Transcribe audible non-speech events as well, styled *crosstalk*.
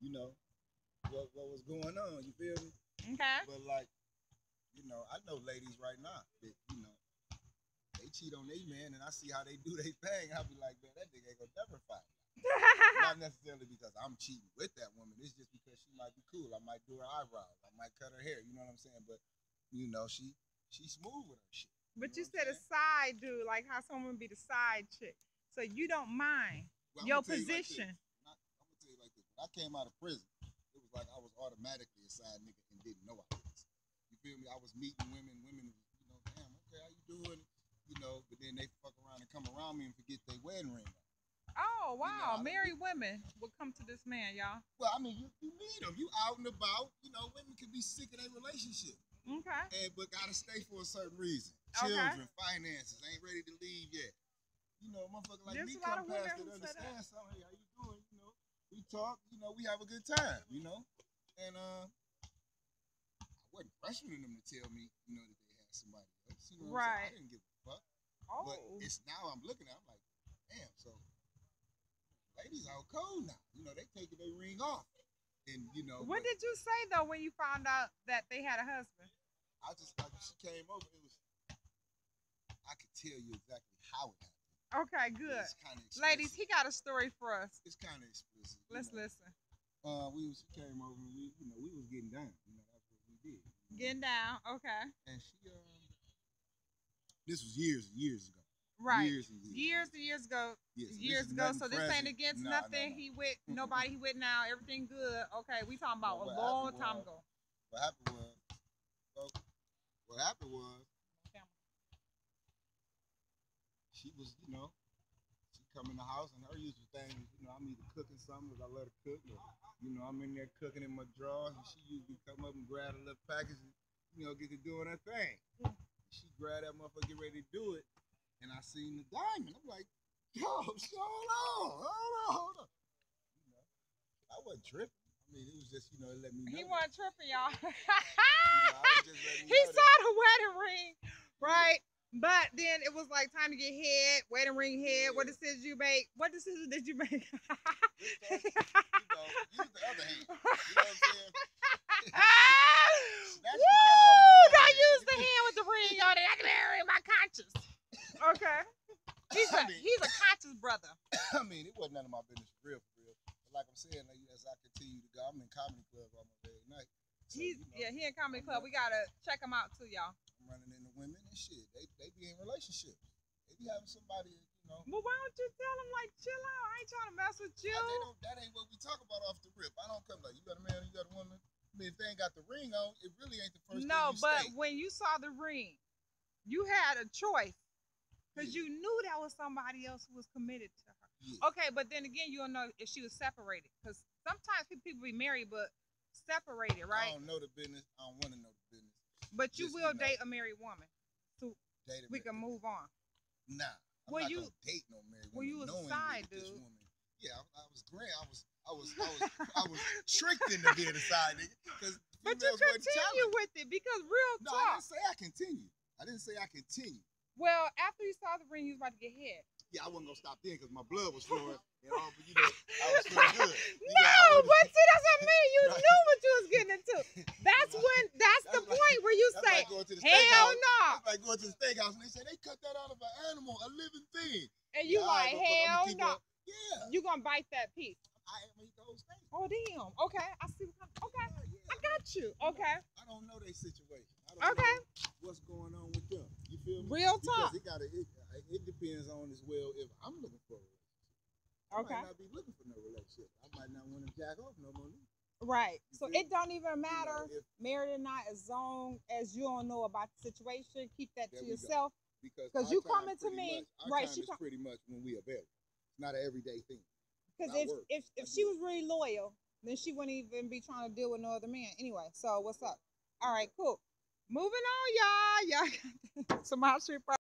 you know, what what was going on. You feel me? Okay. But like, you know, I know ladies right now that you know they cheat on their man, and I see how they do their thing. I'll be like, man, that nigga ain't gonna never fight. *laughs* Not necessarily because I'm cheating with that woman. It's just because she might be cool. I might do her eyebrows. I might cut her hair. You know what I'm saying? But you know, she she's smooth with her shit. but know you what I'm said a side dude, like how someone be the side chick. So you don't mind Well, your gonna you like When I came out of prison, it was like I was automatically a side nigga and didn't know I was. You feel me? I was meeting women. Women, you know, damn, okay, how you doing? You know, but then they fuck around and come around me and forget their wedding ring. Oh know, wow, I- married women will come to this man, y'all. Well, I mean, you, you meet them. You out and about. You know, women can be sick of their relationship, Okay. and but gotta stay for a certain reason. Okay. Children, finances, ain't ready to leave yet. You know, motherfucker like There's me come past and understand something. Hey, how you doing? We talk. You know, we have a good time. You know, and uh, I wasn't pressuring them to tell me, you know, that they had somebody else. You know, what I'm saying? Right. I didn't give a fuck. Oh. But it's now I'm looking at. I'm like, damn. So ladies out cold now. You know, they taking their ring off, and you know. What but did you say though when you found out that they had a husband? I just like she came over. It was. I could tell you exactly how it happened. Okay, good. It's kind of Ladies, he got a story for us. It's kind of explicit. Let's know. listen. Uh, we was came over and we, you know, we was getting down. You know, that's what we did. you know. Getting down. Okay. And she, um, this was years and years ago. Right. Years and years. Years and years ago. Yes, years ago. So this ain't against Nah, nah, nothing. nah. He with nobody. He with now. Everything good. Okay. We talking about Well, a long time was- ago. What happened was, well, what happened was, she was, you know, she come in the house and her usual thing is, you know, I'm either cooking something because I love to cook, or, you know, I'm in there cooking in my drawers and she usually come up and grab a little package and, you know, get to doing her thing. She grabbed that motherfucker, get ready to do it, and I seen the diamond. I'm like, yo, hold on, hold on, hold on. You know, I wasn't tripping. I mean, it was just, you know, it let me know. He wasn't tripping, y'all. you know, was *laughs* he saw the wedding ring, right? But then it was like time to get head, wedding ring head. What Yeah. decisions you make? What decision did you make? You know, use the other hand. You know what I'm saying? *laughs* ah! Woo! with the Don't use the hand with the ring on it. I can hear my conscience. *laughs* Okay. He's a I mean- he's a conscious brother. *coughs* I mean, it wasn't none of my business for real, for real. But like I'm saying, like, as I continue to go, I'm in comedy club almost every night. So, He's you know, yeah, he in comedy club. We gotta check him out too, y'all. I'm running into women and shit. They they be in relationships. They be having somebody, you know. But why don't you tell him like chill out? I ain't trying to mess with you. I- they don't, that ain't what we talk about off the rip. I don't come like you got a man, you got a woman. I mean, if they ain't got the ring on, it really ain't the first No, but state. when you saw the ring, you had a choice because Yeah. you knew that was somebody else who was committed to her. Yeah. Okay, but then again, you don't know if she was separated because sometimes people be married but separated, right? I don't know the business. I don't want to know the business. But you just, will you know. date a married woman. Date We can move on. Nah, I'm Well, not you- date no married well, woman. you was a side this dude. Woman, yeah, I, I was grand. I was, I was, I was, I was *laughs* tricked into being a side nigga But you continue with it because real No, I talk. didn't say I continue. I didn't say I continue. Well, after you saw the ring, you was about to get hit. Yeah, I wasn't gonna stop then because my blood was *laughs* flowing and all. But you know, I was *laughs* feeling good. You no, know, but see, that's what I mean. You Right. knew what you was getting into. That's when. That's, the That's like- point where you That's say, like going to the "Hell steakhouse. No," That's like going to the steakhouse and they say they cut that out of an animal, a living thing. and you Yeah, like, right, motherfucker, I'ma "Hell no." Yeah, You gonna bite that piece? I am eat the whole steak. Oh damn. Okay, I see. What, okay, Yeah, yeah. I got you. Okay, I don't know their situation. I don't Okay. what's going on with them. You feel me? real Because talk. it gotta it, it depends on as well if I'm looking for a relationship. I Okay, might not be looking for no relationship. I might not want to jack off no more. Right. You So it don't even You know, matter, if- married or not, as long as you don't know about the situation. Keep that to go. yourself. because you coming to me, much, right, she com- pretty much when we available. It's not an everyday thing. Because if work. if if she was really loyal, then she wouldn't even be trying to deal with no other man anyway. So what's up? All right, cool. Moving on, y'all. *laughs* Y'all got some Hot *laughs* Street.